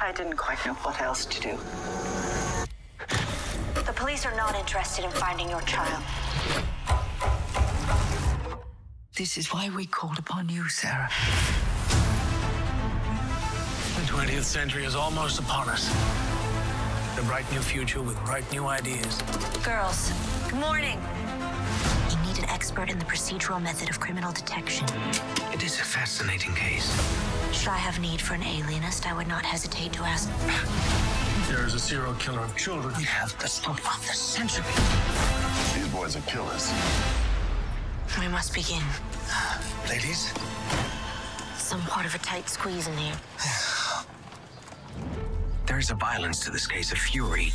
I didn't quite know what else to do. The police are not interested in finding your child. This is why we called upon you, Sara. The 20th century is almost upon us. The bright new future with bright new ideas. Girls, good morning. You need an expert in the procedural method of criminal detection. It is a fascinating case. Should I have need for an alienist, I would not hesitate to ask. There is a serial killer of children. We have the stuff of the century. These boys are killers. We must begin. Uh, ladies, Some part of a tight squeeze in here. there is a violence to this case, a fury.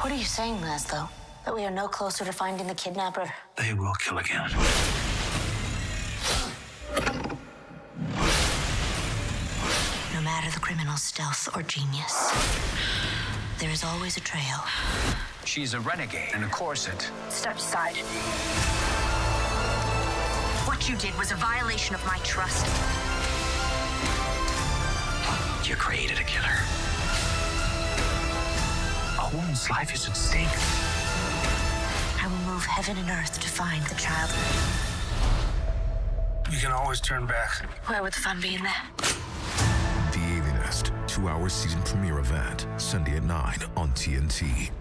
What are you saying, Laszlo? That we are no closer to finding the kidnapper? They will kill again. No matter the criminal's stealth or genius, there is always a trail. She's a renegade in a corset. Step aside. What you did was a violation of my trust. You created a killer. A woman's life is at stake. I will move heaven and earth to find the child. You can always turn back. Where would the fun be in that? The Alienist, two hour season premiere event, Sunday at 9 on TNT.